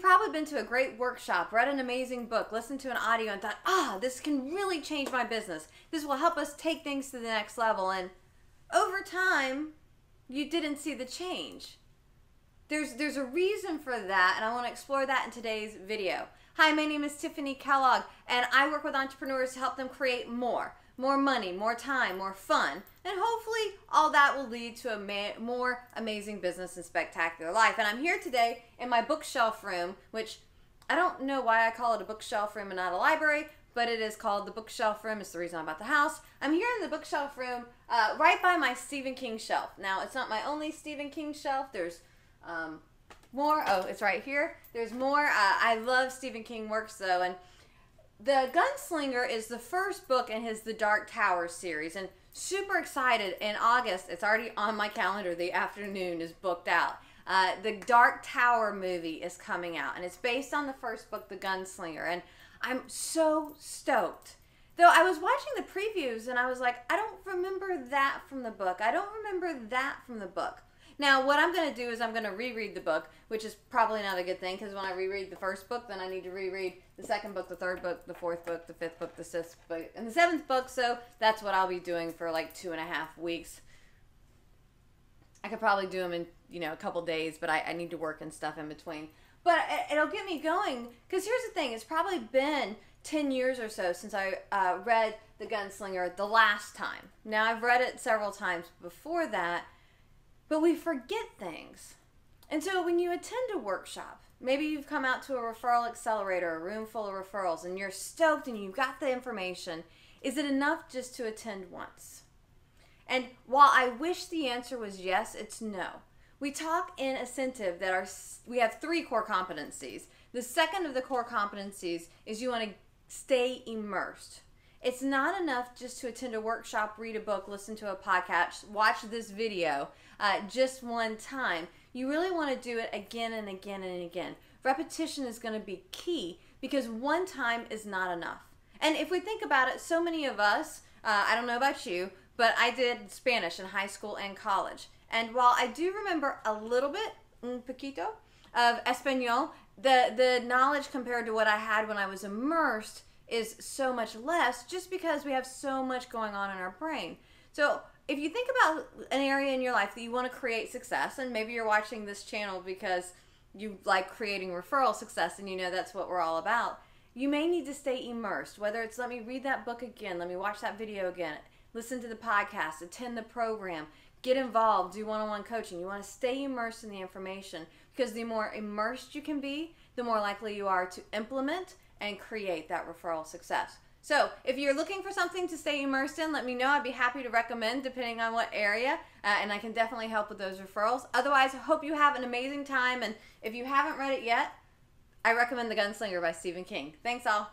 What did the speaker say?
probably been to a great workshop, read an amazing book, listened to an audio, and thought, ah, this can really change my business. This will help us take things to the next level. And over time, you didn't see the change. There's, there's a reason for that, and I want to explore that in today's video. Hi, my name is Tiffanie Kellog, and I work with entrepreneurs to help them create more more money, more time, more fun, and hopefully all that will lead to a ma- more amazing business and spectacular life. And I'm here today in my bookshelf room, which I don't know why I call it a bookshelf room and not a library, but it is called the bookshelf room. It's the reason I'm at the house. I'm here in the bookshelf room, uh, right by my Stephen King shelf. Now, it's not my only Stephen King shelf. There's um, more. Oh, it's right here. There's more. Uh, I love Stephen King works though, and the Gunslinger is the first book in his The Dark Tower series, and super excited. In August, it's already on my calendar. The afternoon is booked out. Uh, the Dark Tower movie is coming out, and it's based on the first book, The Gunslinger, and I'm so stoked. Though I was watching the previews and I was like, I don't remember that from the book. I don't remember that from the book. Now, what I'm going to do is I'm going to reread the book, which is probably not a good thing because when I reread the first book, then I need to reread the second book, the third book, the fourth book, the fifth book, the sixth book, and the seventh book. So that's what I'll be doing for like two and a half weeks. I could probably do them in you know a couple days, but I, I need to work and stuff in between. But it'll get me going because here's the thing: it's probably been ten years or so since I uh, read The Gunslinger the last time. Now I've read it several times before that but we forget things. And so when you attend a workshop, maybe you've come out to a referral accelerator, a room full of referrals, and you're stoked and you've got the information, is it enough just to attend once? And while I wish the answer was yes, it's no. We talk in Asentiv that our we have three core competencies. The second of the core competencies is you want to stay immersed. It's not enough just to attend a workshop, read a book, listen to a podcast, watch this video uh, just one time. You really want to do it again and again and again. Repetition is going to be key because one time is not enough. And if we think about it, so many of us, uh, I don't know about you, but I did Spanish in high school and college. And while I do remember a little bit, un poquito, of Espanol, the, the knowledge compared to what I had when I was immersed is so much less just because we have so much going on in our brain. So, if you think about an area in your life that you want to create success, and maybe you're watching this channel because you like creating referral success and you know that's what we're all about, you may need to stay immersed. Whether it's let me read that book again, let me watch that video again, listen to the podcast, attend the program, get involved, do one on one coaching. You want to stay immersed in the information because the more immersed you can be, the more likely you are to implement and create that referral success. So, if you're looking for something to stay immersed in, let me know. I'd be happy to recommend depending on what area, uh, and I can definitely help with those referrals. Otherwise, I hope you have an amazing time. And if you haven't read it yet, I recommend The Gunslinger by Stephen King. Thanks, all.